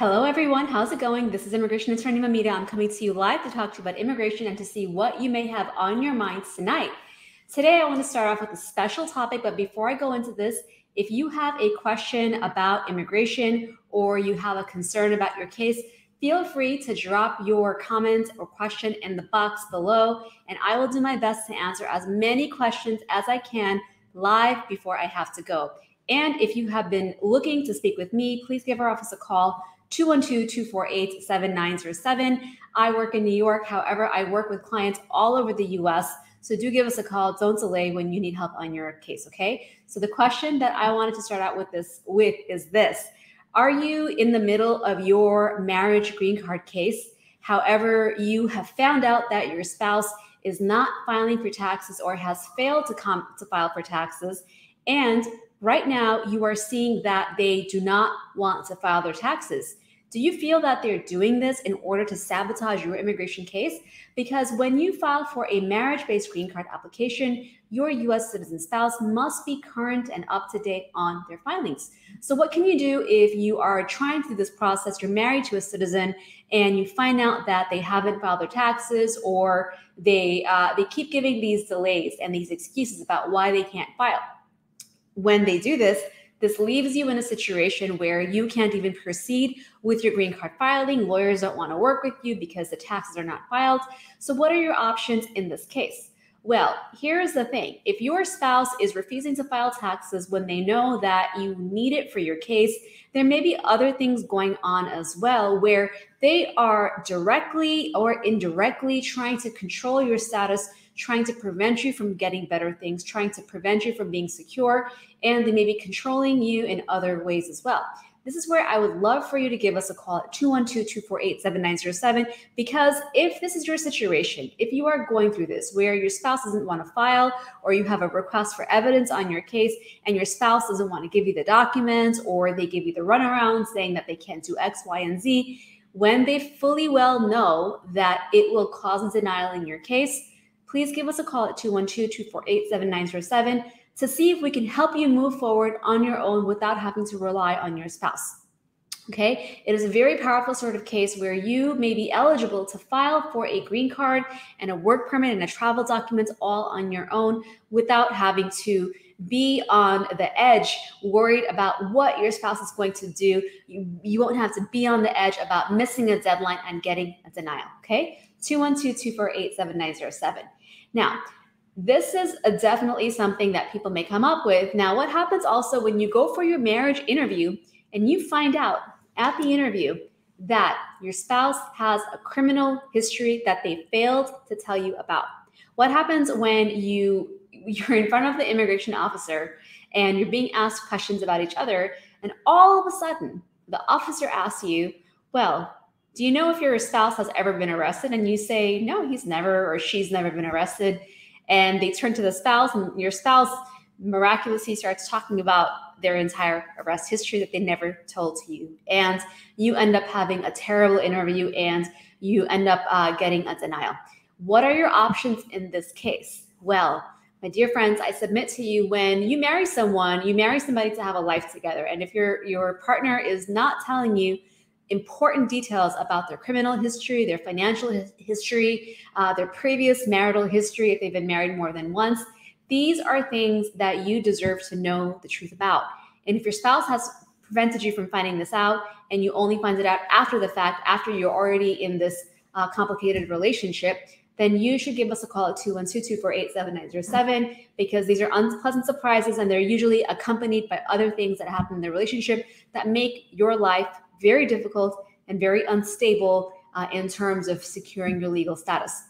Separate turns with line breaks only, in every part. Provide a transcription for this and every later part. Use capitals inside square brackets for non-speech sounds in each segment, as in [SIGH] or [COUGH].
Hello, everyone. How's it going? This is Immigration Attorney Moumita. I'm coming to you live to talk to you about immigration and to see what you may have on your minds tonight. Today, I want to start off with a special topic, but before I go into this, if you have a question about immigration or you have a concern about your case, feel free to drop your comment or question in the box below, and I will do my best to answer as many questions as I can live before I have to go. And if you have been looking to speak with me, please give our office a call 212-248-7907. I work in New York. However, I work with clients all over the US. So do give us a call. Don't delay when you need help on your case, okay? So the question that I wanted to start out with this with is this. Are you in the middle of your marriage green card case? However, you have found out that your spouse is not filing for taxes or has failed to come to file for taxes and right now you are seeing that they do not want to file their taxes. Do you feel that they're doing this in order to sabotage your immigration case? Because when you file for a marriage based green card application, your US citizen spouse must be current and up to date on their filings. So, what can you do if you are trying to do this process? You're married to a citizen and you find out that they haven't filed their taxes or they, uh, they keep giving these delays and these excuses about why they can't file. When they do this, this leaves you in a situation where you can't even proceed with your green card filing. Lawyers don't want to work with you because the taxes are not filed. So, what are your options in this case? Well, here's the thing if your spouse is refusing to file taxes when they know that you need it for your case, there may be other things going on as well where they are directly or indirectly trying to control your status trying to prevent you from getting better things, trying to prevent you from being secure, and they may be controlling you in other ways as well. This is where I would love for you to give us a call at 212 248 7907. Because if this is your situation, if you are going through this where your spouse doesn't want to file, or you have a request for evidence on your case, and your spouse doesn't want to give you the documents, or they give you the runaround saying that they can't do X, Y, and Z, when they fully well know that it will cause a denial in your case, please give us a call at 212 248 7907 to see if we can help you move forward on your own without having to rely on your spouse. Okay, it is a very powerful sort of case where you may be eligible to file for a green card and a work permit and a travel document all on your own without having to be on the edge, worried about what your spouse is going to do. You, you won't have to be on the edge about missing a deadline and getting a denial. Okay, 212 248 7907. Now, this is definitely something that people may come up with. Now, what happens also when you go for your marriage interview and you find out at the interview that your spouse has a criminal history that they failed to tell you about? What happens when you [LAUGHS] you're in front of the immigration officer and you're being asked questions about each other and all of a sudden the officer asks you, "Well, do you know if your spouse has ever been arrested? And you say, no, he's never or she's never been arrested. And they turn to the spouse, and your spouse miraculously starts talking about their entire arrest history that they never told to you. And you end up having a terrible interview and you end up uh, getting a denial. What are your options in this case? Well, my dear friends, I submit to you when you marry someone, you marry somebody to have a life together. And if your your partner is not telling you important details about their criminal history, their financial history, uh, their previous marital history, if they've been married more than once. These are things that you deserve to know the truth about. And if your spouse has prevented you from finding this out and you only find it out after the fact, after you're already in this uh, complicated relationship, then you should give us a call at 212-248-7907 because these are unpleasant surprises and they're usually accompanied by other things that happen in the relationship that make your life very difficult and very unstable uh, in terms of securing your legal status.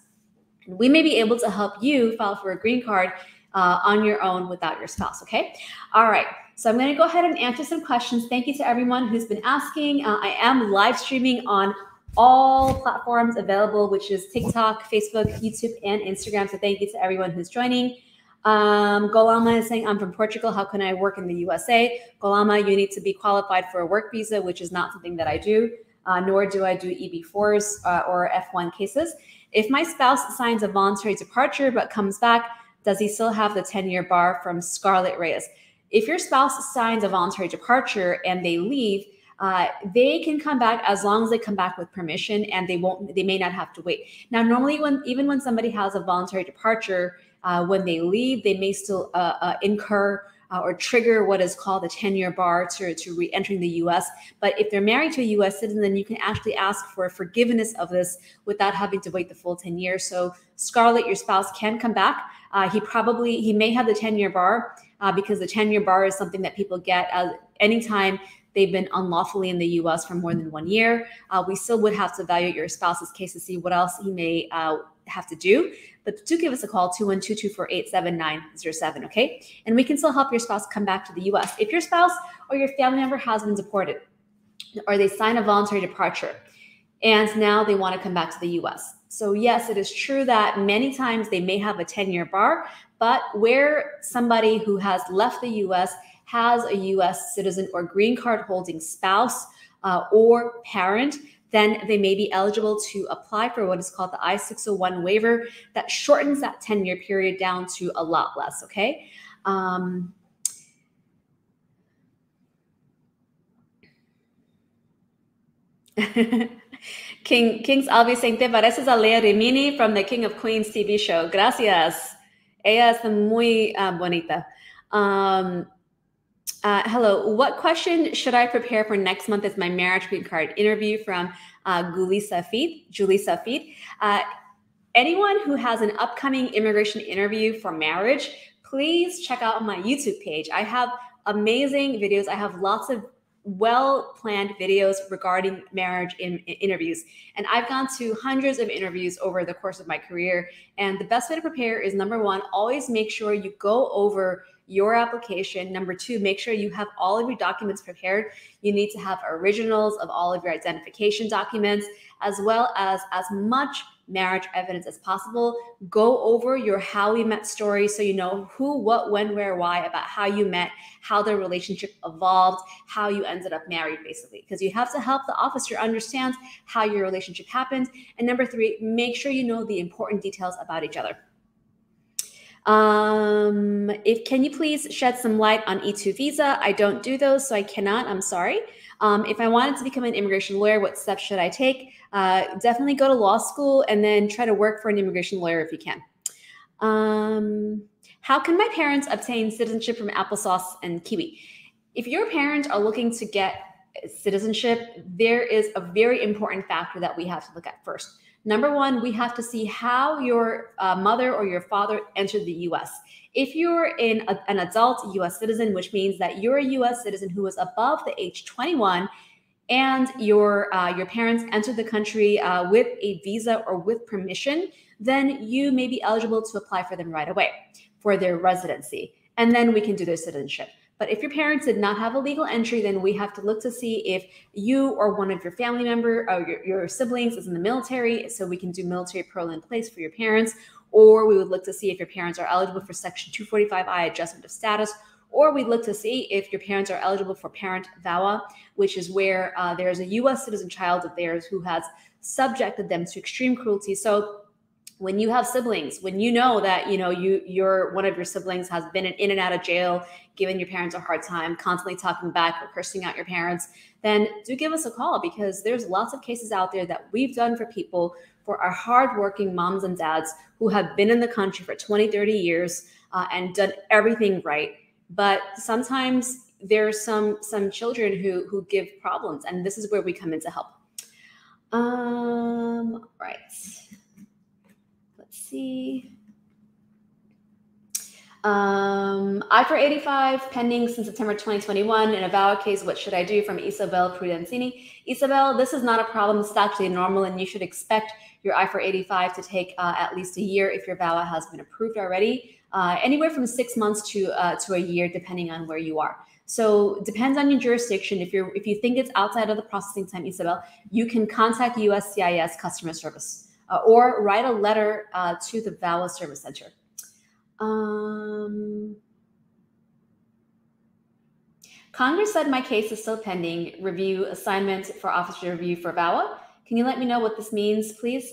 And we may be able to help you file for a green card uh, on your own without your spouse. Okay. All right. So I'm going to go ahead and answer some questions. Thank you to everyone who's been asking. Uh, I am live streaming on all platforms available, which is TikTok, Facebook, YouTube, and Instagram. So thank you to everyone who's joining. Um, Golama is saying, I'm from Portugal. How can I work in the USA? Golama, you need to be qualified for a work visa, which is not something that I do, uh, nor do I do EB4s uh, or F1 cases. If my spouse signs a voluntary departure but comes back, does he still have the 10 year bar from Scarlett Reyes? If your spouse signs a voluntary departure and they leave, uh, they can come back as long as they come back with permission and they won't they may not have to wait now normally when even when somebody has a voluntary departure uh, when they leave they may still uh, uh incur uh, or trigger what is called the 10 year bar to, to re entering the US. But if they're married to a US citizen, then you can actually ask for forgiveness of this without having to wait the full 10 years. So, Scarlett, your spouse can come back. Uh, he probably, he may have the 10 year bar uh, because the 10 year bar is something that people get as anytime they've been unlawfully in the US for more than one year. Uh, we still would have to evaluate your spouse's case to see what else he may uh, have to do. But do give us a call, 212-248-7907, okay? And we can still help your spouse come back to the US. If your spouse or your family member has been deported or they sign a voluntary departure and now they want to come back to the US. So yes, it is true that many times they may have a 10-year bar, but where somebody who has left the US has a US citizen or green card holding spouse uh, or parent, then they may be eligible to apply for what is called the I 601 waiver that shortens that 10 year period down to a lot less. Okay. Um, [LAUGHS] King King's Albi saying, Te pareces a Leah Remini from the King of Queens TV show. Gracias. Ella es muy uh, bonita. Um, uh, hello. What question should I prepare for next month as my marriage green card interview from uh, Gulisa Feed? Julisa Feed. Uh, anyone who has an upcoming immigration interview for marriage, please check out my YouTube page. I have amazing videos. I have lots of well planned videos regarding marriage in, in, interviews. And I've gone to hundreds of interviews over the course of my career. And the best way to prepare is number one, always make sure you go over your application. Number two, make sure you have all of your documents prepared. You need to have originals of all of your identification documents, as well as as much marriage evidence as possible. Go over your how we met story so you know who, what, when, where, why about how you met, how the relationship evolved, how you ended up married, basically. Because you have to help the officer understand how your relationship happened. And number three, make sure you know the important details about each other. Um, if can you please shed some light on E2 visa? I don't do those, so I cannot. I'm sorry. Um, if I wanted to become an immigration lawyer, what steps should I take? Uh, definitely go to law school and then try to work for an immigration lawyer if you can. Um, how can my parents obtain citizenship from applesauce and kiwi? If your parents are looking to get citizenship, there is a very important factor that we have to look at first. Number one, we have to see how your uh, mother or your father entered the US. If you're in a, an adult US citizen, which means that you're a US citizen who is above the age 21, and your uh, your parents entered the country uh, with a visa or with permission, then you may be eligible to apply for them right away for their residency, and then we can do their citizenship. But if your parents did not have a legal entry, then we have to look to see if you or one of your family member or your, your siblings is in the military. So we can do military parole in place for your parents. Or we would look to see if your parents are eligible for Section 245I adjustment of status. Or we'd look to see if your parents are eligible for parent VAWA, which is where uh, there's a US citizen child of theirs who has subjected them to extreme cruelty. So when you have siblings when you know that you know you your one of your siblings has been in and out of jail giving your parents a hard time constantly talking back or cursing out your parents then do give us a call because there's lots of cases out there that we've done for people for our hardworking moms and dads who have been in the country for 20 30 years uh, and done everything right. But sometimes there's some some children who who give problems and this is where we come in to help. Um right see. Um, I-485 pending since September 2021 in a VAWA case. What should I do from Isabel Prudencini? Isabel, this is not a problem. Is actually normal, and you should expect your I-485 to take uh, at least a year if your VAWA has been approved already. Uh, anywhere from six months to uh, to a year, depending on where you are. So depends on your jurisdiction. If you're if you think it's outside of the processing time, Isabel, you can contact USCIS customer service uh, or write a letter uh, to the VAWA Service Center. Um, Congress said my case is still pending. Review assignment for officer review for VAWA. Can you let me know what this means, please?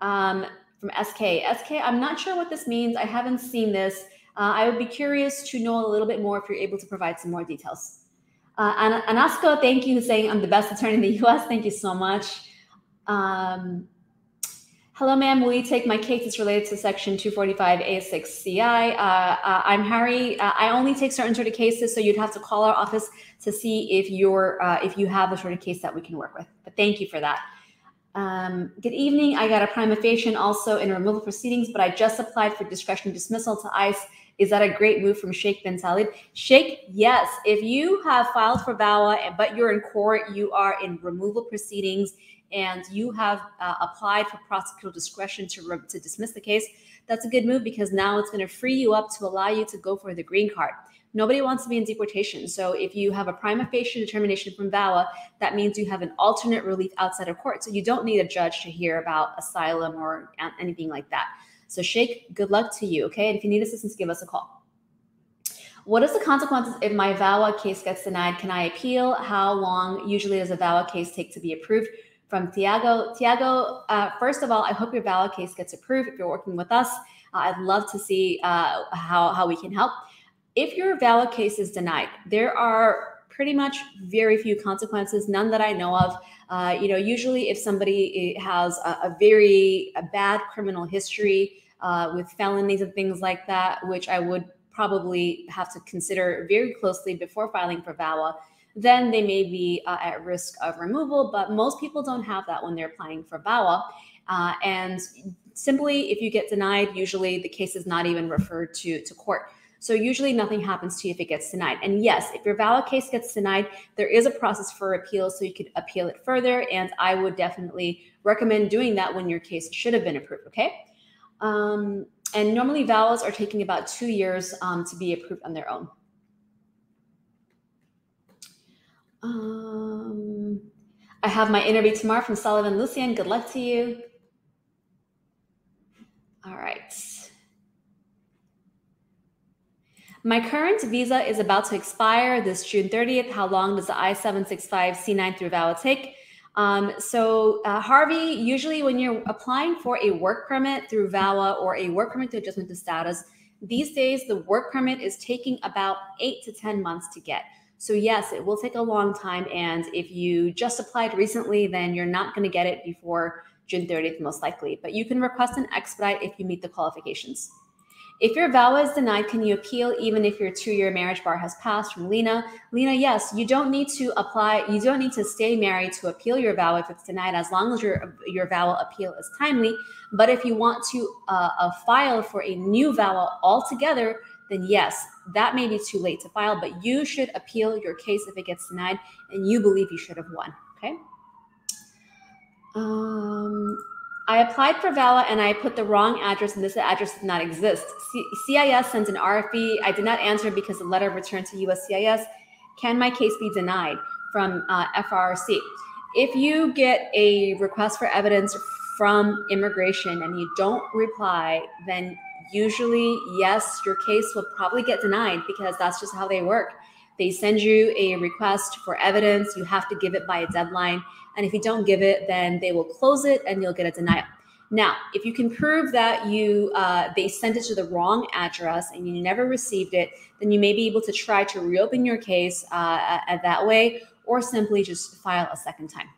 Um, from SK. SK, I'm not sure what this means. I haven't seen this. Uh, I would be curious to know a little bit more if you're able to provide some more details. Uh, Anasco, thank you, saying I'm the best attorney in the [LAUGHS] US. Thank you so much. Um, Hello, ma'am. Will you take my case? It's related to Section 245A6CI. Uh, uh, I'm Harry. Uh, I only take certain sort of cases, so you'd have to call our office to see if you're uh, if you have a sort of case that we can work with. But thank you for that. Um, good evening. I got a prima facie also in removal proceedings, but I just applied for discretion dismissal to ICE. Is that a great move from Sheikh bin Talid? Sheikh, yes. If you have filed for VAWA, but you're in court, you are in removal proceedings and you have uh, applied for prosecutorial discretion to, to dismiss the case, that's a good move because now it's going to free you up to allow you to go for the green card. Nobody wants to be in deportation. So if you have a prima facie determination from VAWA, that means you have an alternate relief outside of court. So you don't need a judge to hear about asylum or anything like that. So Sheikh, good luck to you. Okay. And if you need assistance, give us a call. What is the consequences if my VAWA case gets denied? Can I appeal? How long usually does a VAWA case take to be approved? From Tiago. Tiago, uh, first of all, I hope your VAWA case gets approved. If you're working with us, uh, I'd love to see uh, how, how we can help. If your VAWA case is denied, there are pretty much very few consequences, none that I know of. Uh, you know, usually if somebody eh, has a, a very a bad criminal history uh, with felonies and things like that, which I would probably have to consider very closely before filing for VAWA, then they may be uh, at risk of removal. But most people don't have that when they're applying for VAWA. Uh, and simply, if you get denied, usually the case is not even referred to, to court. So usually nothing happens to you if it gets denied. And yes, if your VAWA case gets denied, there is a process for appeal, so you could appeal it further. And I would definitely recommend doing that when your case should have been approved. Okay. Um, and normally VAWAs are taking about two years um, to be approved on their own. Um, I have my interview tomorrow from Sullivan Lucian. Good luck to you. All right. My current visa is about to expire this June 30th. How long does the I-765 C9 through VAWA take? Um, so uh, Harvey, usually when you're applying for a work permit through VAWA or a work permit to adjustment to status, these days the work permit is taking about eight to 10 months to get. So, yes, it will take a long time. And if you just applied recently, then you're not going to get it before June 30th, most likely. But you can request an expedite if you meet the qualifications. If your VAWA is denied, can you appeal even if your two-year marriage bar has passed from Lena? Lena, yes, you don't need to apply. You don't need to stay married to appeal your VAWA if it's denied, as long as your your VAWA appeal is timely. But if you want to uh, uh, file for a new VAWA altogether, then yes, that may be too late to file, but you should appeal your case if it gets denied and you believe you should have won. Okay. Um, I applied for VAWA and I put the wrong address and this address did not exist. C CIS sent an RFE. I did not answer because the letter returned to USCIS. Can my case be denied from uh, FRC? If you get a request for evidence from immigration and you don't reply, then usually, yes, your case will probably get denied because that's just how they work. They send you a request for evidence. You have to give it by a deadline. And if you don't give it, then they will close it and you'll get a denial. Now, if you can prove that you uh, they sent it to the wrong address and you never received it, then you may be able to try to reopen your case uh, at that way, or simply just file a second time.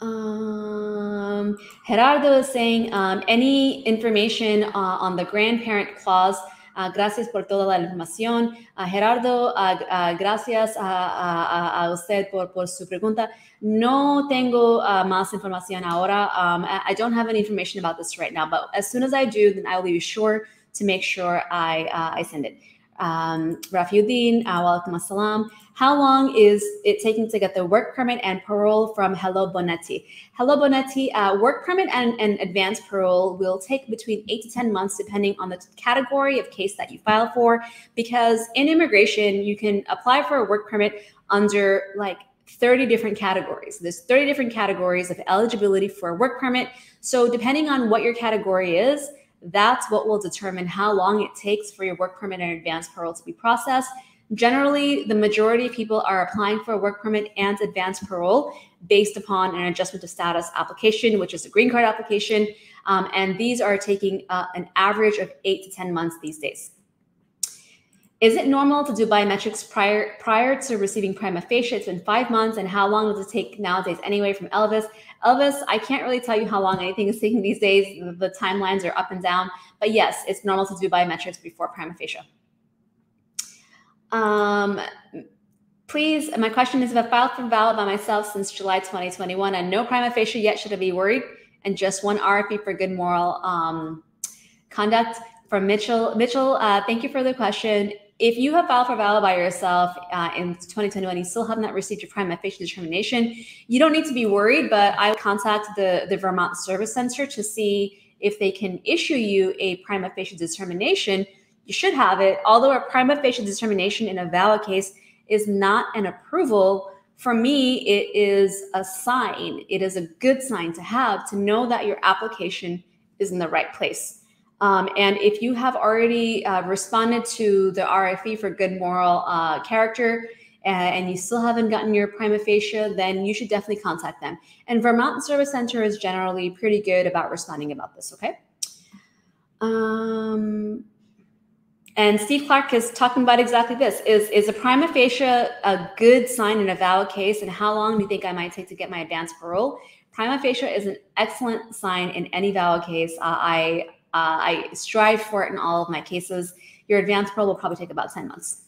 Um, Gerardo is saying, um, any information uh, on the grandparent clause? Uh, gracias por toda la información. Uh, Gerardo, uh, uh, gracias a, a, usted por, por, su pregunta. No tengo uh, más información ahora. Um, I, I, don't have any information about this right now, but as soon as I do, then I will be sure to make sure I, uh, I send it. Um, Rafiuddin, uh, assalam. How long is it taking to get the work permit and parole from Hello Bonetti? Hello Bonetti, uh, work permit and, and advanced parole will take between eight to 10 months, depending on the category of case that you file for. Because in immigration, you can apply for a work permit under like 30 different categories. There's 30 different categories of eligibility for a work permit. So depending on what your category is, that's what will determine how long it takes for your work permit and advanced parole to be processed. Generally, the majority of people are applying for a work permit and advanced parole based upon an adjustment of status application, which is a green card application. Um, and these are taking uh, an average of eight to 10 months these days. Is it normal to do biometrics prior prior to receiving prima facie? It's been five months, and how long does it take nowadays anyway? From Elvis, Elvis, I can't really tell you how long anything is taking these days. The, timelines are up and down, but yes, it's normal to do biometrics before prima facie. Um, please, my question is: If I filed for VAWA by myself since July 2021 and no prima facie yet, should I be worried? And just one RFE for good moral um, conduct from Mitchell. Mitchell, uh, thank you for the question if you have filed for VAWA by yourself uh, in 2021, you still have not received your prima facie determination, you don't need to be worried, but I would contact the, the Vermont Service Center to see if they can issue you a prima facie determination. You should have it. Although a prima facie determination in a VAWA case is not an approval, for me, it is a sign. It is a good sign to have to know that your application is in the right place. Um, and if you have already uh, responded to the RFE for good moral uh, character and, and, you still haven't gotten your prima facie, then you should definitely contact them. And Vermont Service Center is generally pretty good about responding about this, okay? Um, and Steve Clark is talking about exactly this. Is, is a prima facie a good sign in a VAWA case? And how long do you think I might take to get my advance parole? Prima facie is an excellent sign in any VAWA case. Uh, I uh, I strive for it in all of my cases. Your advanced parole will probably take about 10 months.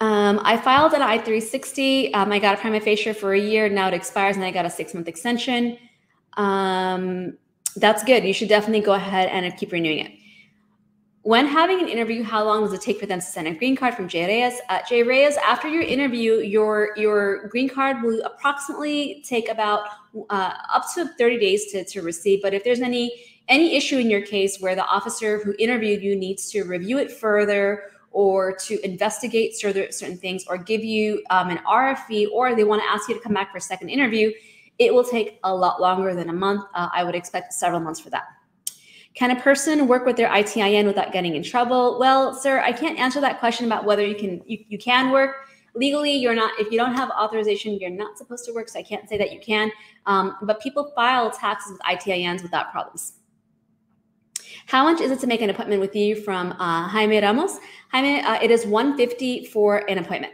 Um, I filed an I-360. Um, I got a prima facie for a year. Now it expires and I got a six month extension. Um, that's good. You should definitely go ahead and keep renewing it. When having an interview, how long does it take for them to send a green card from J Reyes? Uh, J Reyes, after your interview, your your green card will approximately take about uh, up to 30 days to, to receive. But if there's any any issue in your case where the officer who interviewed you needs to review it further or to investigate certain, certain things or give you um, an RFE or they want to ask you to come back for a second interview, it will take a lot longer than a month. Uh, I would expect several months for that. Can a person work with their ITIN without getting in trouble? Well, sir, I can't answer that question about whether you can you, you can work legally. You're not if you don't have authorization, you're not supposed to work. So I can't say that you can. Um, but people file taxes with ITINs without problems. How much is it to make an appointment with you from uh, Jaime Ramos? Jaime, uh, it is 150 for an appointment.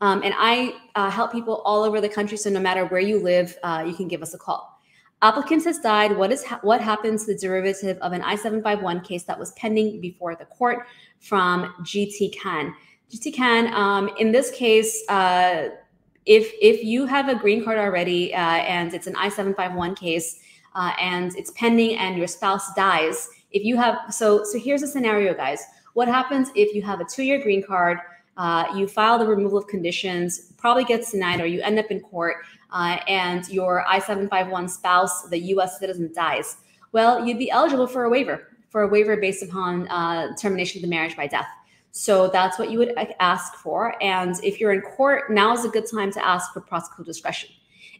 Um, and I uh, help people all over the country. So no matter where you live, uh, you can give us a call. Applicant has died. What is ha what happens to the derivative of an I-751 case that was pending before the court from GT Can? GT Can, um, in this case, uh, if if you have a green card already uh, and it's an I-751 case uh, and it's pending and your spouse dies, if you have so so here's a scenario, guys. What happens if you have a two-year green card? Uh, you file the removal of conditions, probably gets denied, or you end up in court uh, and your I-751 spouse, the U.S. citizen, dies, well, you'd be eligible for a waiver, for a waiver based upon uh, termination of the marriage by death. So that's what you would ask for. And if you're in court, now is a good time to ask for prosecutorial discretion.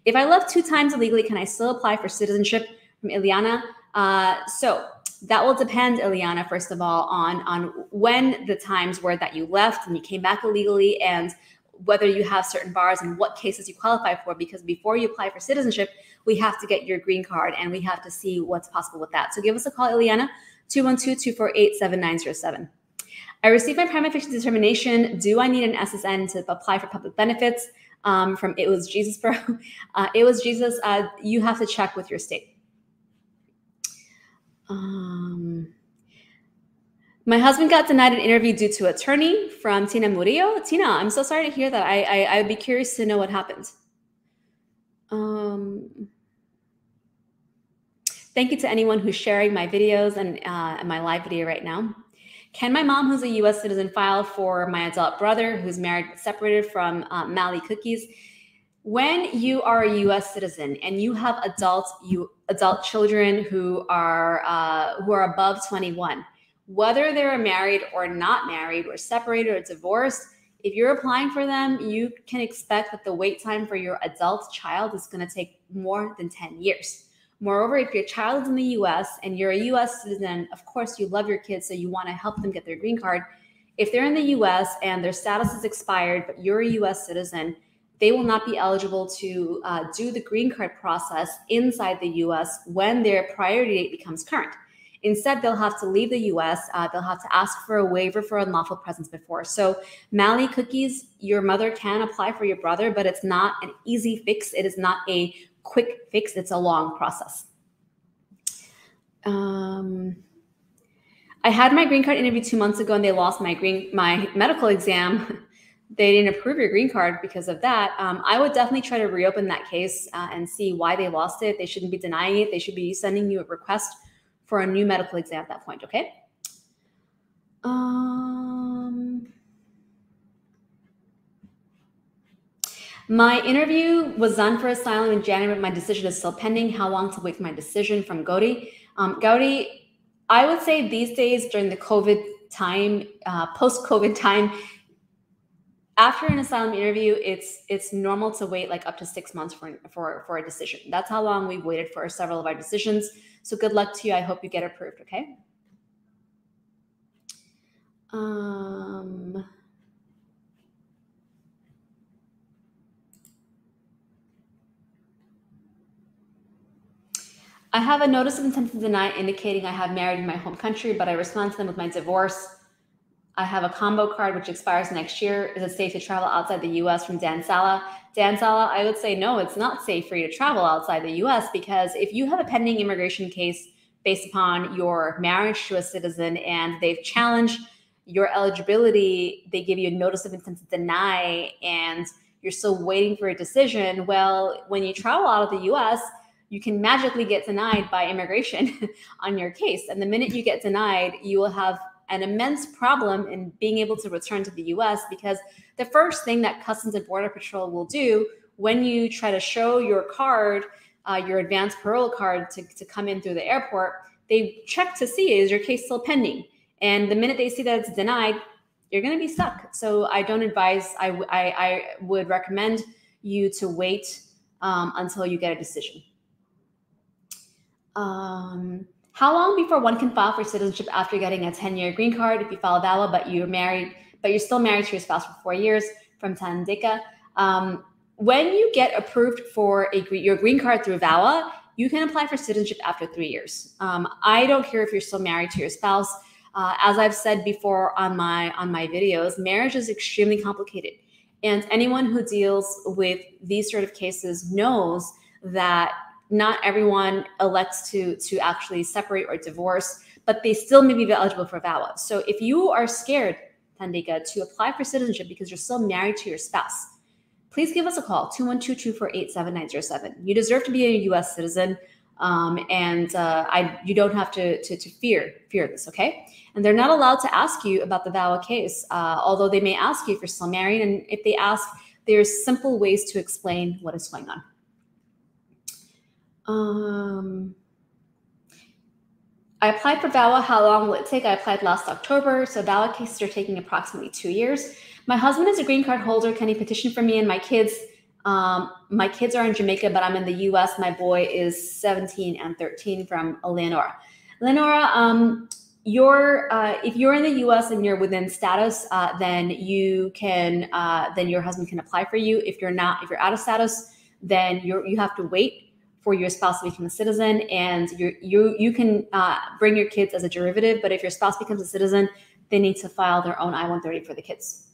If I left two times illegally, can I still apply for citizenship from Ileana? Uh, so that will depend, Ileana, first of all, on, on when the times were that you left and you came back illegally and whether you have certain bars and what cases you qualify for because before you apply for citizenship we have to get your green card and we have to see what's possible with that so give us a call Ileana 212-248-7907 I received my prima facie determination. Do I need an SSN to apply for public benefits? Um, from It Was Jesus Bro. [LAUGHS] Uh, it Was Jesus. Uh, you have to check with your state. Um, my husband got denied an interview due to attorney from Tina Murillo. Tina, I'm so sorry to hear that. I, I I would be curious to know what happened. Um, thank you to anyone who's sharing my videos and uh, my live video right now. Can my mom, who's a U.S. citizen, file for my adult brother who's married separated from uh, Mali Cookies? When you are a U.S. citizen and you have adult you adult children who are uh, who are above 21 whether they're married or not married or separated or divorced, if you're applying for them, you can expect that the wait time for your adult child is going to take more than 10 years. Moreover, if your child is in the US and you're a US citizen, of course, you love your kids, so you want to help them get their green card. If they're in the US and their status is expired, but you're a US citizen, they will not be eligible to uh, do the green card process inside the US when their priority date becomes current. Instead, they'll have to leave the US. Uh, they'll have to ask for a waiver for unlawful presence before. So, Mali cookies, your mother can apply for your brother, but it's not an easy fix. It is not a quick fix, it's a long process. Um, I had my green card interview two months ago and they lost my green my medical exam. [LAUGHS] they didn't approve your green card because of that. Um, I would definitely try to reopen that case uh, and see why they lost it. They shouldn't be denying it. They should be sending you a request for a new medical exam at that point. Okay. Um, my interview was done for asylum in January. My decision is still pending. How long to wait for my decision from Gaudi? Um, Gaudi, I would say these days during the COVID time, uh, post COVID [LAUGHS] time, after an asylum interview, it's it's normal to wait like up to six months for for for a decision. That's how long we've waited for several of our decisions. So good luck to you. I hope you get approved. Okay. Um. I have a notice of intent to deny indicating I have married in my home country, but I respond to them with my divorce. I have a combo card which expires next year. Is it safe to travel outside the US from Dan Sala? Dan Sala, I would say no, it's not safe for you to travel outside the US because if you have a pending immigration case based upon your marriage to a citizen and they've challenged your eligibility, they give you a notice of intent to deny and you're still waiting for a decision. Well, when you travel out of the US, you can magically get denied by immigration [LAUGHS] on your case. And the minute you get denied, you will have an immense problem in being able to return to the US because the first thing that Customs and Border Patrol will do when you try to show your card, uh, your advanced parole card to, to come in through the airport, they check to see is your case still pending? And the minute they see that it's denied, you're going to be stuck. So I don't advise, I, I, I would recommend you to wait um, until you get a decision. Um, how long before one can file for citizenship after getting a 10 year green card? If you file VAWA, but you're married, but you're still married to your spouse for four years from Tandika. Um, when you get approved for a your green card through VAWA, you can apply for citizenship after three years. Um, I don't care if you're still married to your spouse. Uh, as I've said before on my on my videos, marriage is extremely complicated, and anyone who deals with these sort of cases knows that not everyone elects to to actually separate or divorce, but they still may be eligible for VAWA. So if you are scared, Tandika, to apply for citizenship because you're still married to your spouse, please give us a call 212-248-7907. You deserve to be a U.S. citizen. Um, and uh, I, you don't have to, to, to, fear fear this, okay? And they're not allowed to ask you about the VAWA case, uh, although they may ask you if you're still married. And if they ask, there's simple ways to explain what is going on. Um, I applied for VAWA. How long will it take? I applied last October. So VAWA cases are taking approximately two years. My husband is a green card holder. Can he petition for me and my kids? Um, my kids are in Jamaica, but I'm in the US. My boy is 17 and 13 from Leonora. Leonora, um, you're uh, if you're in the U.S. and you're within status, uh, then you can uh, then your husband can apply for you. If you're not, if you're out of status, then you you have to wait for your spouse to become a citizen, and you you you can uh, bring your kids as a derivative. But if your spouse becomes a citizen, they need to file their own I-130 for the kids.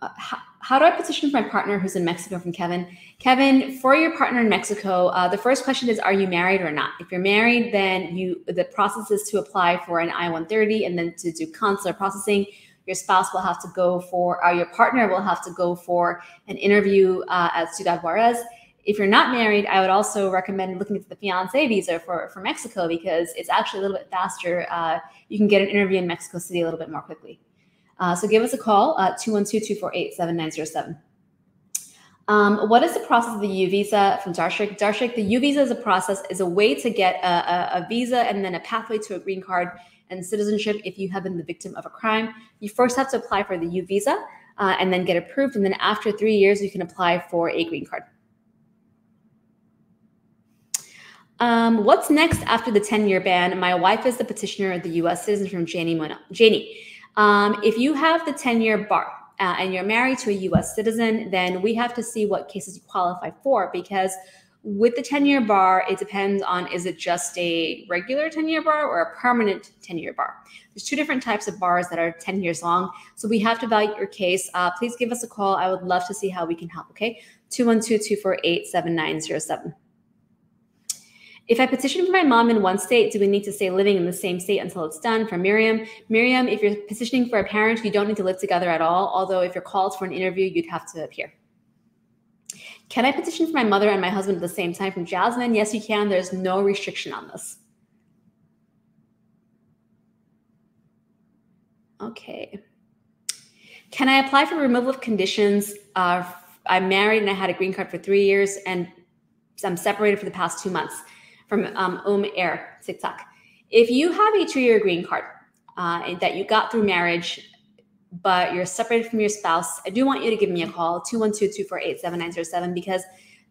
Uh, how, how, do I petition for my partner who's in Mexico from Kevin? Kevin, for your partner in Mexico, uh, the first question is, are you married or not? If you're married, then you the process is to apply for an I-130 and then to do consular processing. Your spouse will have to go for, or your partner will have to go for an interview uh, at Ciudad Juarez if you're not married, I would also recommend looking at the fiance visa for, for Mexico because it's actually a little bit faster. Uh, you can get an interview in Mexico City a little bit more quickly. Uh, so give us a call, 212-248-7907. Um, what is the process of the U visa from Darshik? Darshik, the U visa is a process, is a way to get a, a, a visa and then a pathway to a green card and citizenship if you have been the victim of a crime. You first have to apply for the U visa uh, and then get approved. And then after three years, you can apply for a green card. Um, what's next after the 10 year ban? My wife is the petitioner of the US citizen from Janie. Mona. Janie, um, if you have the 10 year bar uh, and you're married to a US citizen, then we have to see what cases you qualify for because With the 10 year bar, it depends on is it just a regular 10 year bar or a permanent 10 year bar? There's two different types of bars that are 10 years long. So we have to evaluate your case. Uh, please give us a call. I would love to see how we can help. Okay. 212 248 7907. If I petition for my mom in one state, do we need to stay living in the same state until it's done? For Miriam, Miriam, if you're petitioning for a parent, you don't need to live together at all. Although if you're called for an interview, you'd have to appear. Can I petition for my mother and my husband at the same time? From Jasmine, yes, you can. There's no restriction on this. Okay. Can I apply for removal of conditions? Uh, I'm married and I had a green card for three years, and I'm separated for the past two months from um, Air TikTok. If you have a two-year green card uh, that you got through marriage, but you're separated from your spouse, I do want you to give me a call, 212-248-7907, because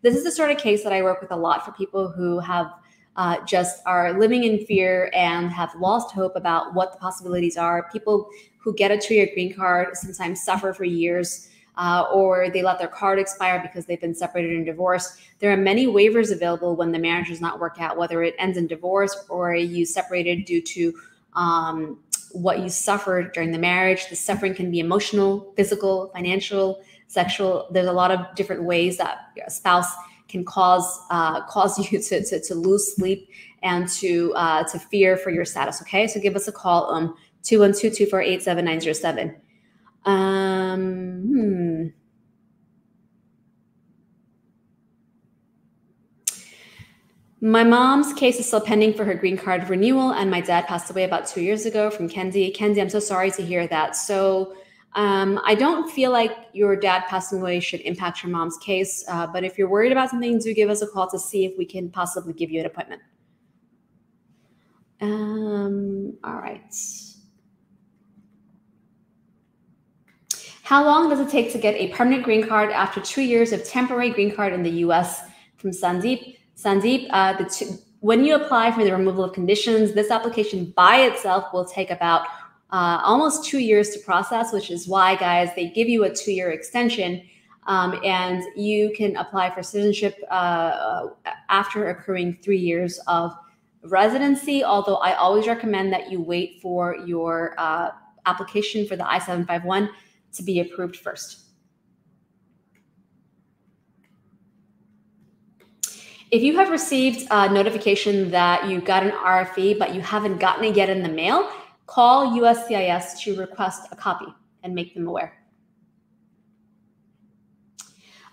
this is the sort of case that I work with a lot for people who have uh, just are living in fear and have lost hope about what the possibilities are. People who get a two-year green card sometimes suffer for years uh, or they let their card expire because they've been separated and divorced. There are many waivers available when the marriage does not work out, whether it ends in divorce or you separated due to um, what you suffered during the marriage. The suffering can be emotional, physical, financial, sexual. There's a lot of different ways that a spouse can cause uh, cause [LAUGHS] you to, to, to, lose sleep and to uh, to fear for your status. Okay, so give us a call um 212 248 7907. Um, hmm. My mom's case is still pending for her green card renewal, and my dad passed away about two years ago from Kendi. Kendi, I'm so sorry to hear that. So, um, I don't feel like your dad passing away should impact your mom's case. Uh, but if you're worried about something, do give us a call to see if we can possibly give you an appointment. Um, all right. How long does it take to get a permanent green card after two years of temporary green card in the US? From Sandeep. Sandeep, uh, two, when you apply for the removal of conditions, this application by itself will take about uh, almost two years to process, which is why, guys, they give you a two year extension. Um, and you can apply for citizenship uh, after accruing three years of residency. Although I always recommend that you wait for your uh, application for the I 751 to be approved first. If you have received a notification that you got an RFE, but you haven't gotten it yet in the mail, call USCIS to request a copy and make them aware.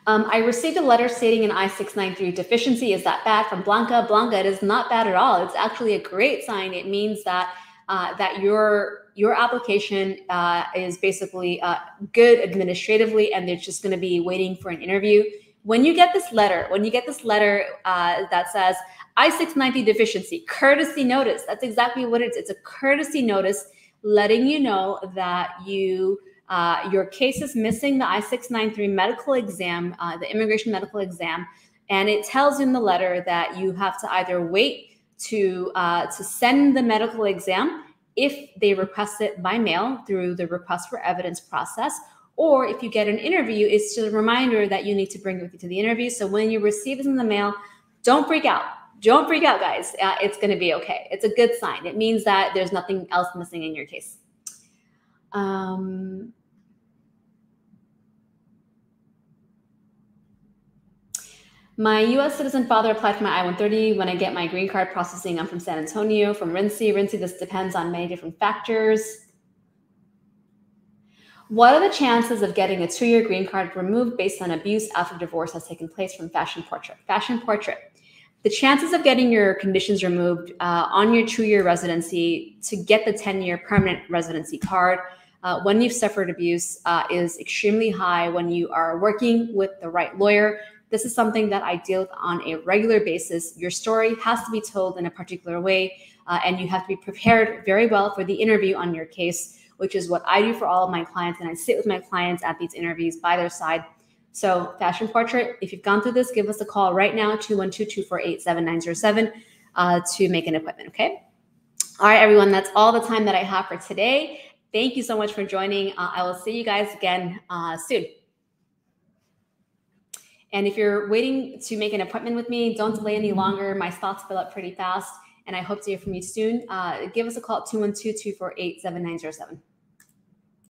Um, I received a letter stating an I-693 deficiency. Is that bad from Blanca? Blanca, it is not bad at all. It's actually a great sign. It means that uh, that your your application uh, is basically uh, good administratively, and they're just going to be waiting for an interview. When you get this letter, when you get this letter uh, that says I-690 deficiency, courtesy notice, that's exactly what it is. It's a courtesy notice letting you know that you uh, your case is missing the I-693 medical exam, uh, the immigration medical exam, and it tells in the letter that you have to either wait to uh, to send the medical exam if they request it by mail through the request for evidence process or if you get an interview it's just a reminder that you need to bring it with you to the interview. So when you receive it in the mail don't freak out. Don't freak out guys. Uh, it's going to be okay. It's a good sign. It means that there's nothing else missing in your case. Um, My US citizen father applied for my I 130. When I get my green card processing, I'm from San Antonio, from Rincy. Rincy, this depends on many different factors. What are the chances of getting a two year green card removed based on abuse after divorce has taken place from Fashion Portrait? Fashion Portrait. The chances of getting your conditions removed uh, on your two year residency to get the 10 year permanent residency card uh, when you've suffered abuse uh, is extremely high when you are working with the right lawyer this is something that I deal with on a regular basis. Your story has to be told in a particular way, uh, and you have to be prepared very well for the interview on your case, which is what I do for all of my clients. And I sit with my clients at these interviews by their side. So, Fashion Portrait, if you've gone through this, give us a call right now, 212 248 7907, uh, to make an appointment, okay? All right, everyone, that's all the time that I have for today. Thank you so much for joining. Uh, I will see you guys again uh, soon. And if you're waiting to make an appointment with me, don't delay any longer. My slots fill up pretty fast, and I hope to hear from you soon. Uh, give us a call at 212 248 7907.